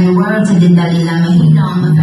my words have been Dalila